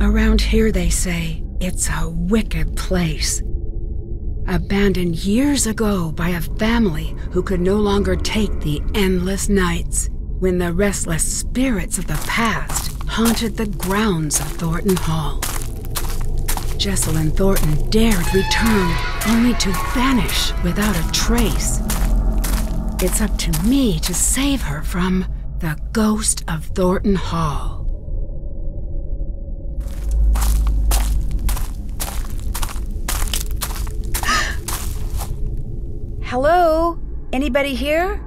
Around here, they say, it's a wicked place. Abandoned years ago by a family who could no longer take the endless nights when the restless spirits of the past haunted the grounds of Thornton Hall. Jessalyn Thornton dared return, only to vanish without a trace. It's up to me to save her from the ghost of Thornton Hall. Hello? Anybody here?